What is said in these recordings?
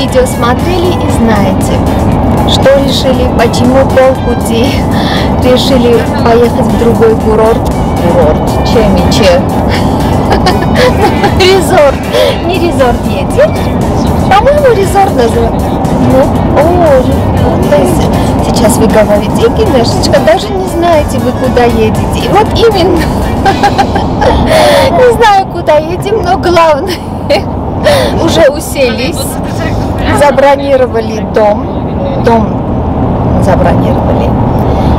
видео смотрели и знаете, что решили, почему полпути решили поехать в другой курорт. Курорт, Чемиче. Резорт. Не резорт едем. По-моему, резорт называется. Ну, о, то есть сейчас вы говорите, Генешечка, даже не знаете вы, куда едете. И вот именно, не знаю, куда едем, но главное, уже уселись, забронировали дом, дом забронировали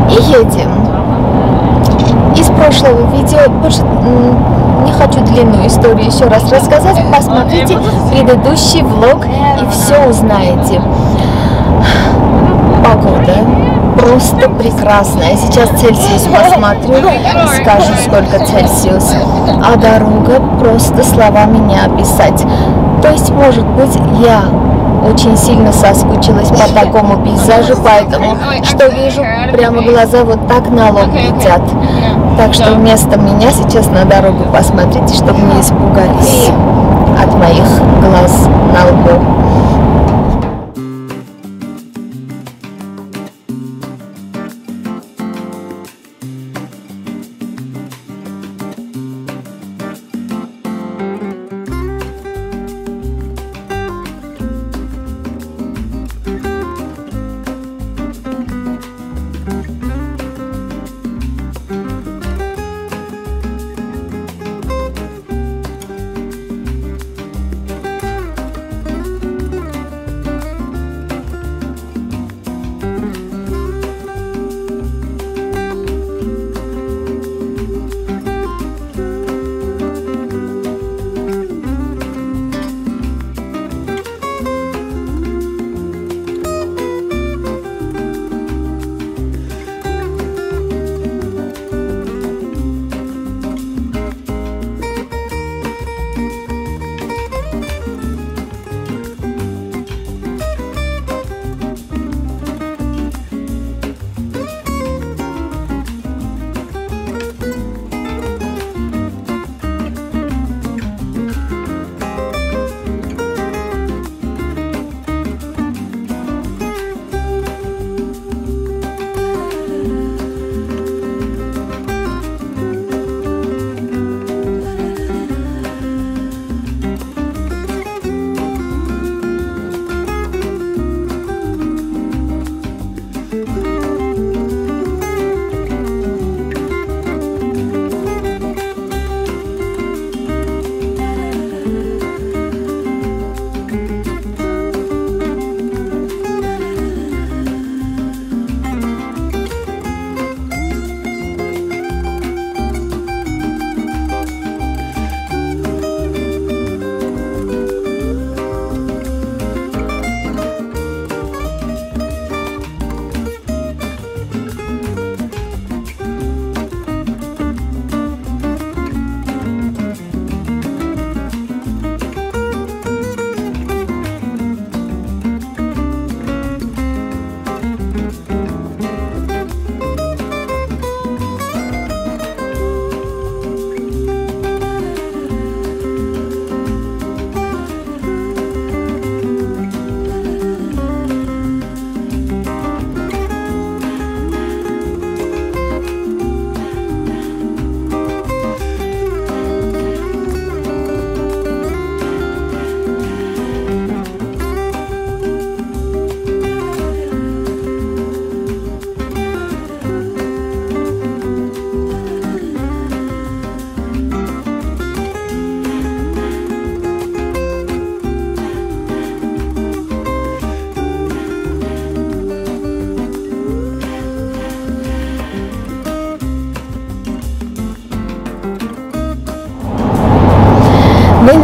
и едем. Из прошлого видео, больше не хочу длинную историю еще раз рассказать, посмотрите предыдущий влог и все узнаете. Погода просто прекрасная. Сейчас Цельсиус посмотрю и скажу, сколько Цельсиус. А дорога просто словами не описать. То есть, может быть, я очень сильно соскучилась по такому пейзажу, поэтому, что вижу, прямо глаза вот так на лоб летят. Так что вместо меня сейчас на дорогу посмотрите, чтобы не испугались от моих глаз на лбу.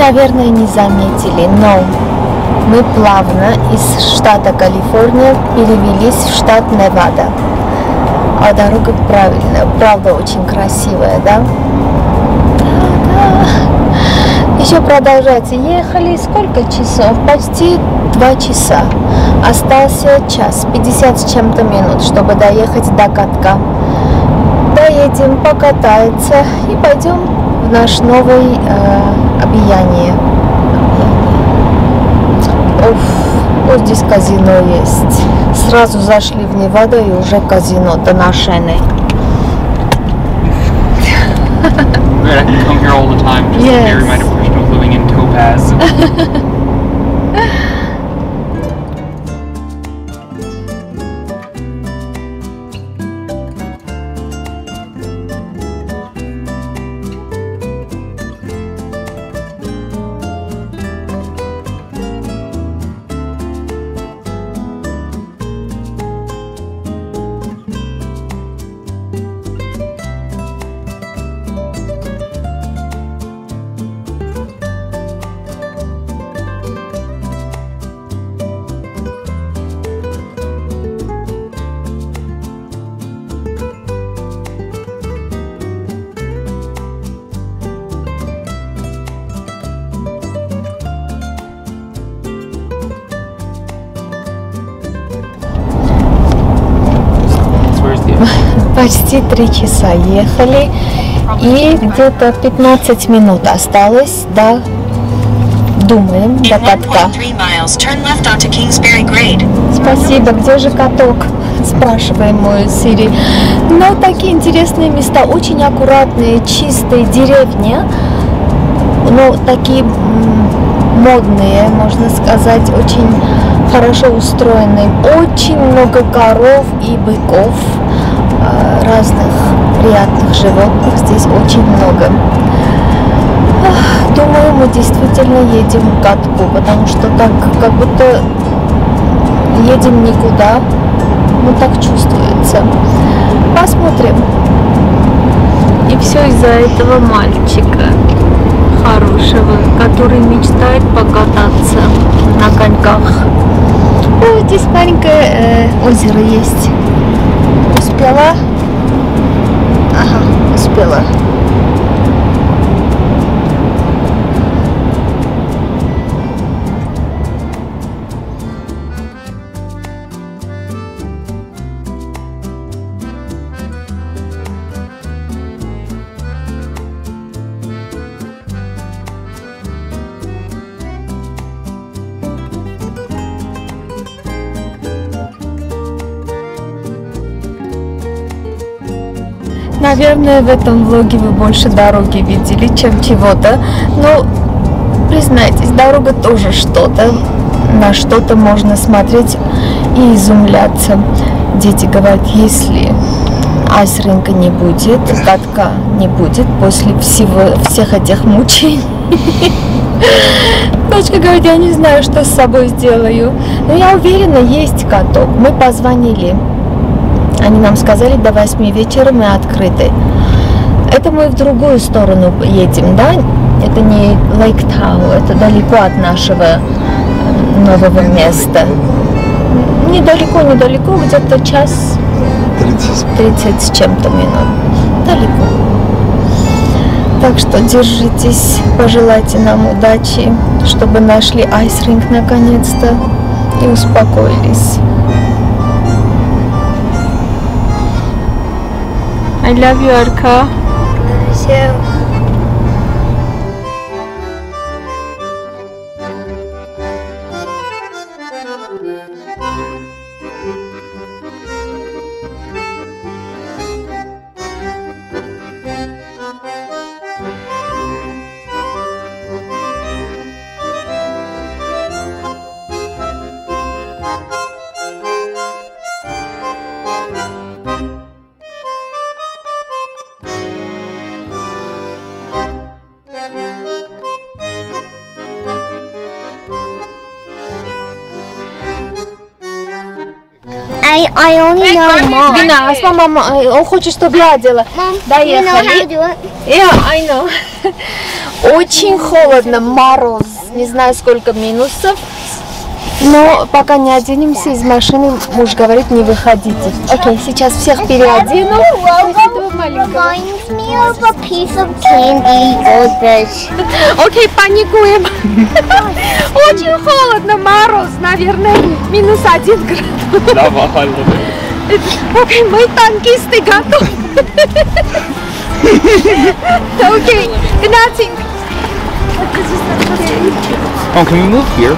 Наверное, не заметили, но мы плавно из штата Калифорния перевелись в штат Невада. А дорога правильная, правда очень красивая, да? Да. Еще продолжается. Ехали сколько часов? Почти два часа. Остался час, 50 с чем-то минут, чтобы доехать до катка. Доедем, покатается и пойдем в наш новый э, объяние. объяние. Уф. Вот здесь казино есть. Сразу зашли в Неваду и уже казино Донашены. Right, I can come here all the time just to vary my Yes. depression of living in Topaz. Почти три часа ехали. И где-то 15 минут осталось до, думаем, до катка. 1.3 miles, turn left onto Kingsbury Grade. Спасибо, где же каток? Спрашиваем мою Сири. Но такие интересные места, очень аккуратные, чистые деревни, но такие м, модные, можно сказать, очень хорошо устроенные. Очень много коров и быков, разных приятных животных здесь очень много. Думаю, мы действительно едем к катку, потому что так как будто едем никуда. Ну так чувствуется. Посмотрим. И все из-за этого мальчика хорошего, который мечтает покататься на коньках. О, здесь маленькое э, озеро есть. Espelha. Aham, espela Наверное, в этом влоге вы больше дороги видели, чем чего-то. Но, признайтесь, дорога тоже что-то. На что-то можно смотреть и изумляться. Дети говорят, если айсринка не будет, катка не будет после всего, всех этих мучений. Дочка говорит, я не знаю, что с собой сделаю. Но я уверена, есть каток. Мы позвонили. Они нам сказали, до 8 вечера мы открыты. Это мы в другую сторону едем, да? Это не Лейк Тау, это далеко от нашего э, нового места. Недалеко, недалеко, где-то час 30. 30 с чем-то минут. Далеко. Так что держитесь, пожелайте нам удачи, чтобы нашли айсринг наконец-то и успокоились. I love you, Arka. I, I only know mom. Дина, а мама, э, он хочет, чтобы я to Доехали. Yeah, I know. Очень холодно, мороз. Не знаю, сколько минусов. Но пока не оденемся из машины, муж говорит, не выходите. Окей, сейчас всех переодену. Окей, паникуем. Очень холодно, мороз, наверное, минус один градус. Давай, Окей, мы танкисты готовы. Окей, nothing. Oh, can we move here?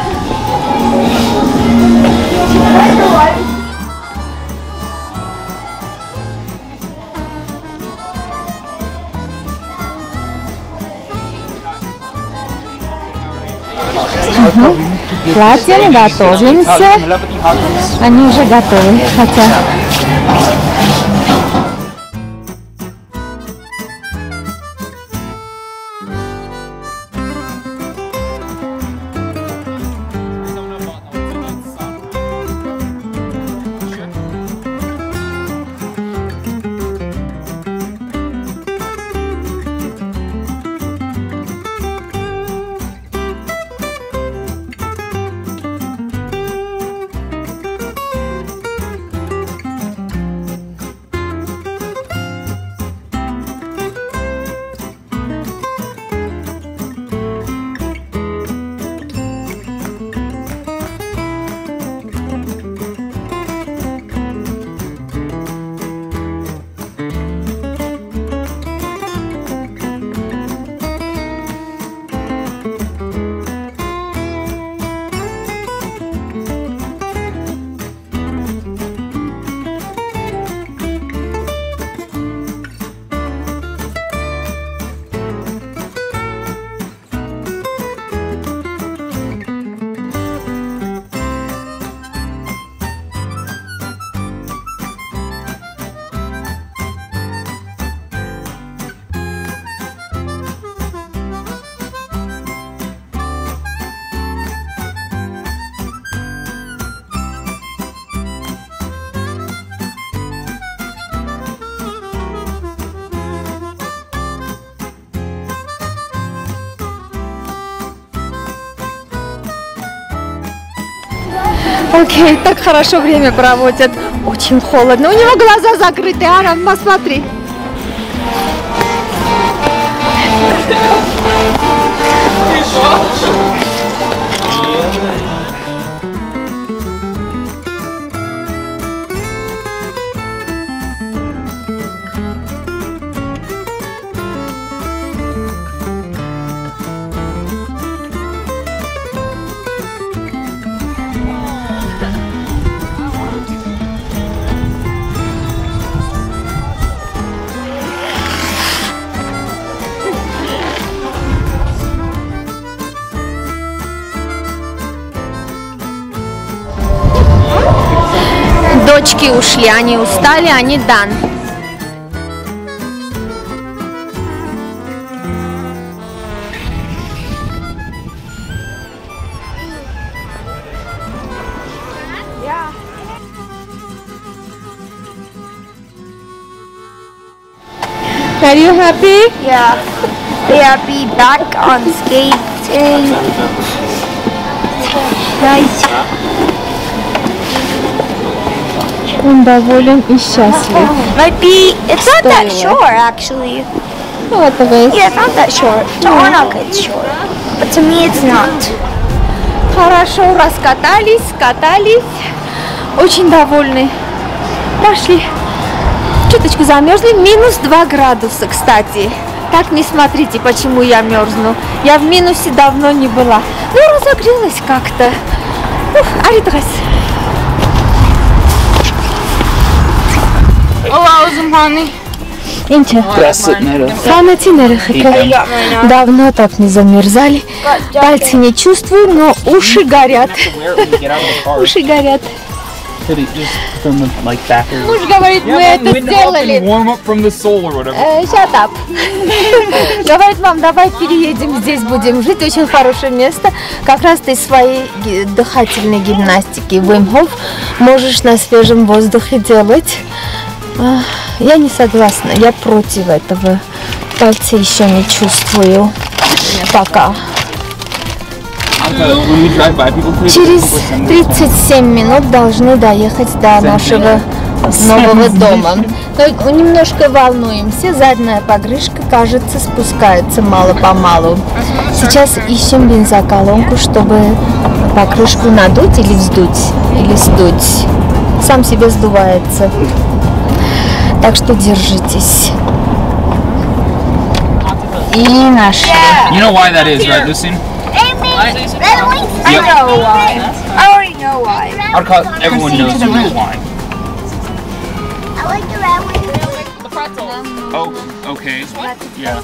Платьем готовимся. Они уже готовы, хотя... Окей, так хорошо время проводят. Очень холодно. У него глаза закрыты. Арам, посмотри. Дочки ушли, они устали, они дан. Are you happy? Yeah. They are be back on skating. Nice. Он доволен и счастлив. Might be. It's not that short, actually. Ну, это весь. Yeah, it's not that short. To Arnold, it's short. But to me, it's not. Хорошо, раскатались, катались. Очень довольны. Пошли. Чуточку замерзли. Минус 2 градуса, кстати. Так не смотрите, почему я мерзну. Я в минусе давно не была. Ну, разогрелась как-то. Ух, аритрас. Инча. Санати нерехика. Давно так не замерзали. Пальцы не чувствую, но уши горят. Уши горят. Муж говорит, мы это сделали. Shut up. Говорит, мам, давай переедем, здесь будем жить. Очень хорошее место. Как раз ты своей дыхательной гимнастики Hof можешь на свежем воздухе делать. Я не согласна, я против этого. Пальцы еще не чувствую. Пока. Через people send us 37 минут должны доехать до нашего нового дома. Но немножко волнуемся. Задняя погрышка, кажется, спускается мало-помалу. Сейчас ищем бензоколонку, чтобы покрышку надуть или вздуть, или сдуть. сам себе сдувается. Так что держитесь. И нашли. You know why that is, right, Lucien? Red wings. I know why. I already know why. Our co- everyone knows why. I like the red wings. Oh, okay. Yeah.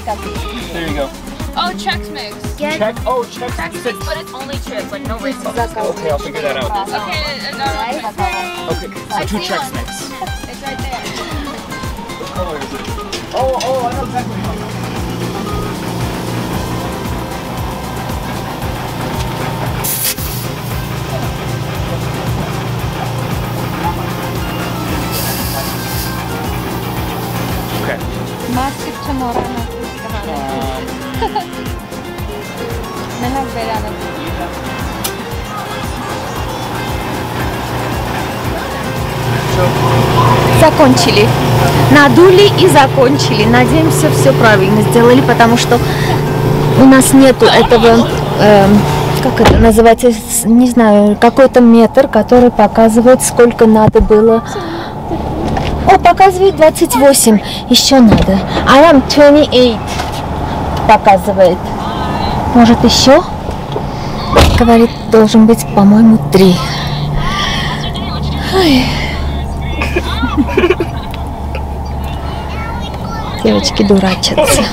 There you go. Oh, Chex Mix. Check. Oh, check. Chex Mix, but it's only chips, like no raisins. Okay, I'll figure that out. Okay, uh, no, Okay, so two checks mix. it's right there. Oh, oh, I know exactly how Okay. Mastic tomorrow, not this They um. have very other. So Закончили. Надули и закончили. Надеемся, все правильно сделали, потому что у нас нету этого, эм, как это называется, не знаю, какой-то метр, который показывает, сколько надо было. О, показывает 28. Еще надо. I am 28. Показывает. Может еще? Говорит, должен быть, по-моему, 3. Девочки дурачатся.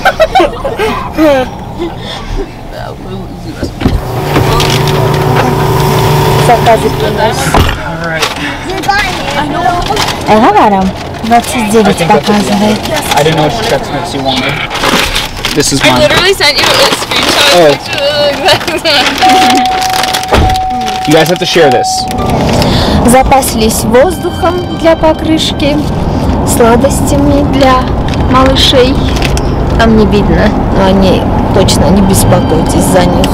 Заказы принес. Ага, Варам. 29 показывает. I didn't know. This is I mine. literally sent you a screenshot. Oh. You guys have to share this. Запаслись воздухом для покрышки, сладостями для малышей. Там не видно, но они точно не беспокойтесь за них.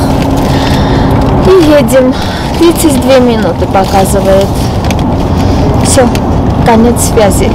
И едем. 32 минуты показывает. Все, конец связи.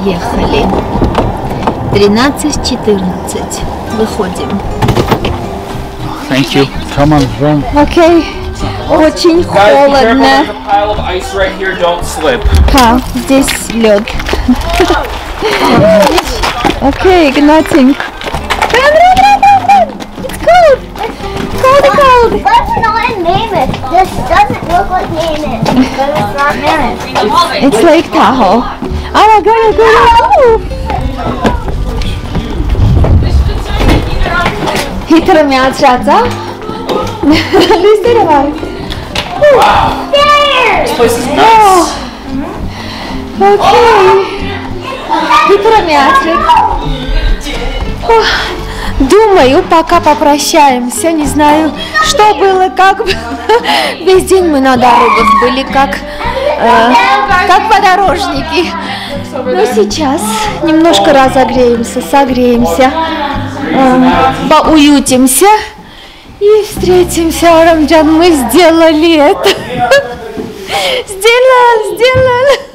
Доехали. 13-14. Выходим. Thank you. Come on, run. Окей. Очень холодно. a pile of ice right here. Don't slip. Ха, здесь лед. Окей, Игнатик. Run, run, run, run, run. It's cold. Cold, cold. Let's not name it. This doesn't look like Mammoth, but it's not Mammoth. It's Lake Tahoe. Oh my god, god. Hitro miačaca. Viste давай. This place is nuts. Окей. Hitro miaček. Думаю, пока попрощаемся, не знаю, что было, как было. Весь день мы на дорогах были, как, э, как подорожники. Но сейчас немножко разогреемся, согреемся, э, поуютимся и встретимся. Рамджан, мы сделали это. Сделали, сделали.